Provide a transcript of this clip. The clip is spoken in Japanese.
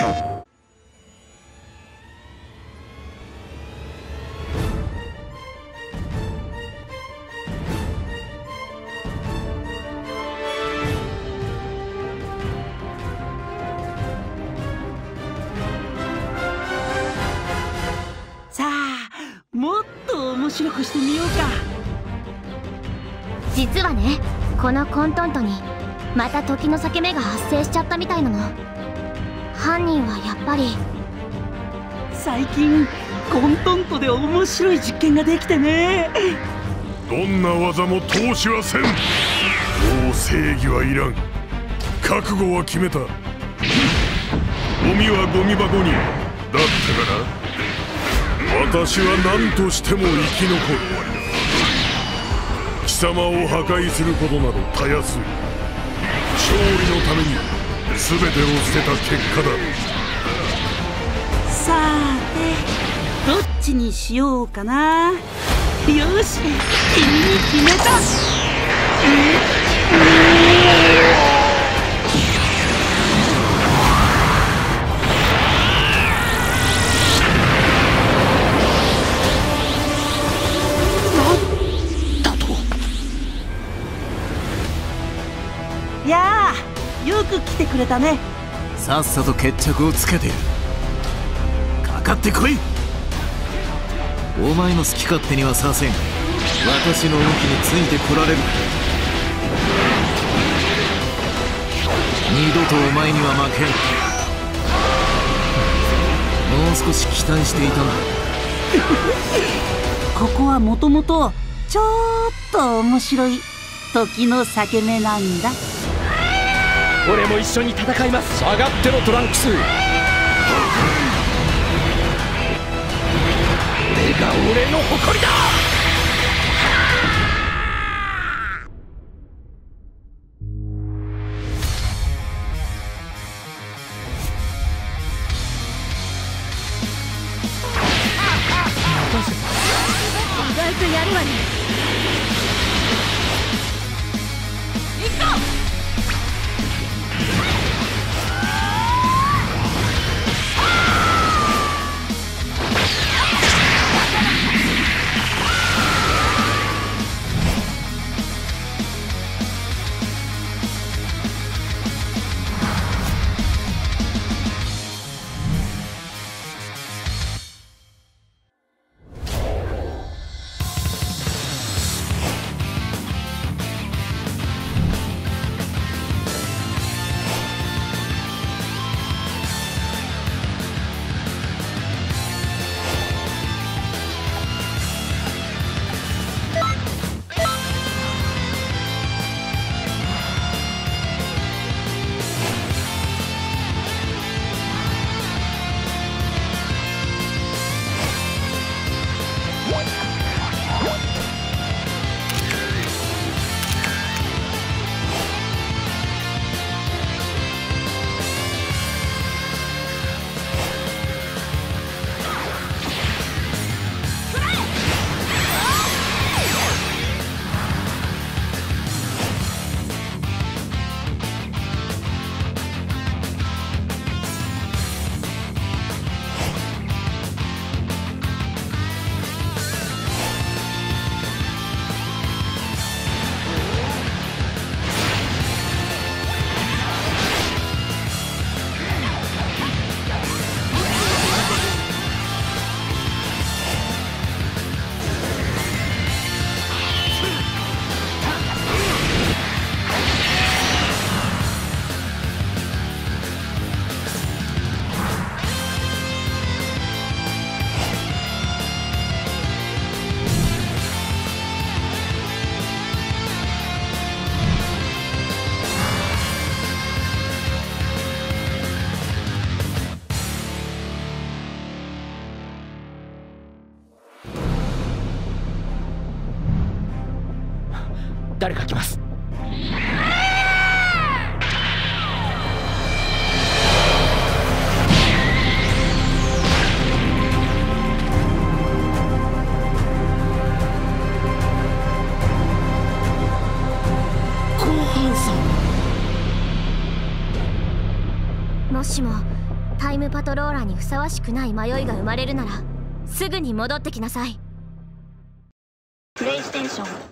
さあもっと面白くしてみようか。実はねこのコントントにまた時の裂け目が発生しちゃったみたいなの。犯人はやっぱり。最近コントントで面白い実験ができてね。どんな技も通しはせん。もう正義はいらん。覚悟は決めた。ゴミはゴミ箱に。だったから私は何としても生き残る。貴様を破壊することなどたやすい。勝利のために全てを捨てた結果だ。さてどっちにしようかな。よし君に決めた。やあよく来てくれたね。さっさと決着をつけてやる。かかってこい。お前の好き勝手にはさせん。私の動きについてこられる二度とお前には負けん。もう少し期待していたんだ。ここはもともとちょっと面白い時の裂け目なんだ俺も一緒に戦います。下がってろトランクス。俺が俺の誇りだ！意外とやるわね誰か来ます。もしもタイムパトローラーにふさわしくない迷いが生まれるならすぐに戻ってきなさい。プレイステーション